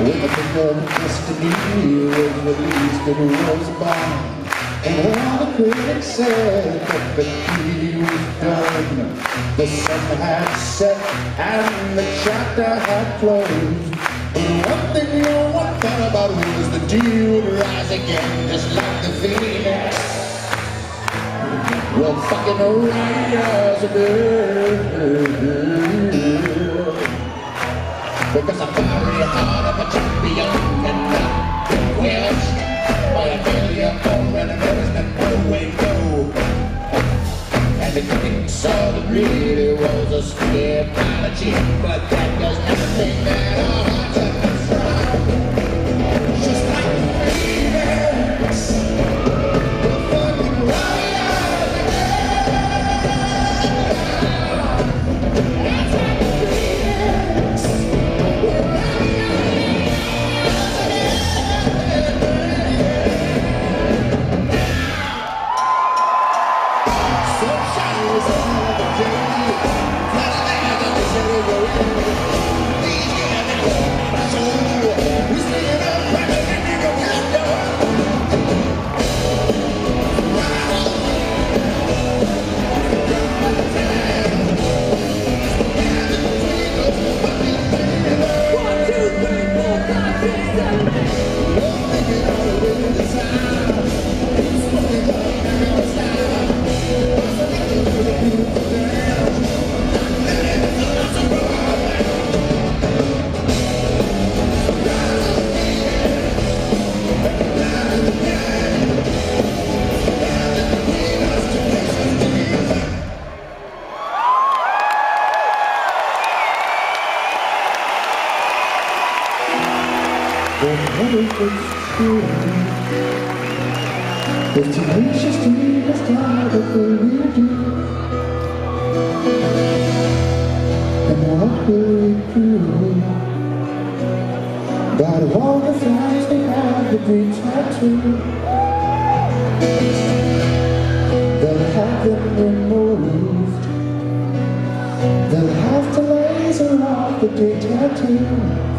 of destiny was released was bound. And all the critics said that the D was done. The sun had set and the chapter had closed. But one thing you one thought about was the D would rise again, just like the phoenix. Well, fucking rise again. Because I'm very hard but If tenacious to me the real deal And what will we do? But of all the flags they have the green tattoo They'll have them removed They'll have to laser off the big tattoo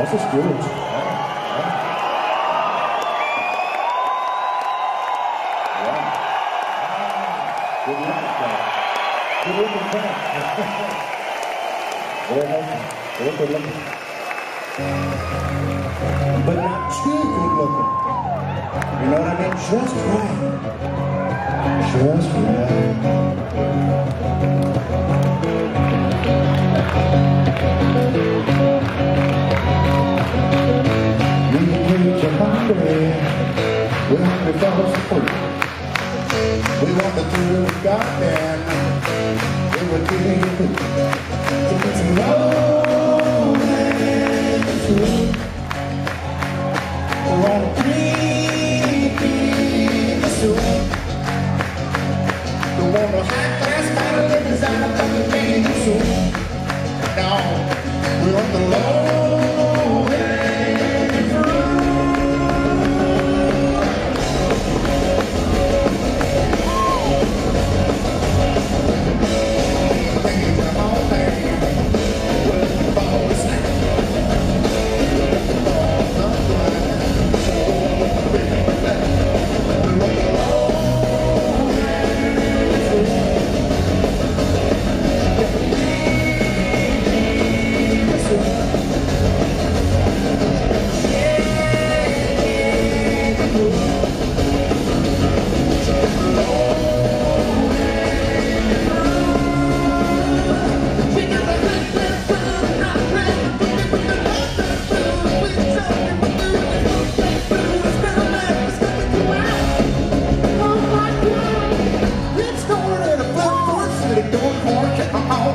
Das ist gut. Good looking. Good. Very good looking. But not too good looking. You know what I mean? Just right. Just right. Day when we fell free. We want the thrill of goddamn. We were getting it's low and true. We're on a Wow.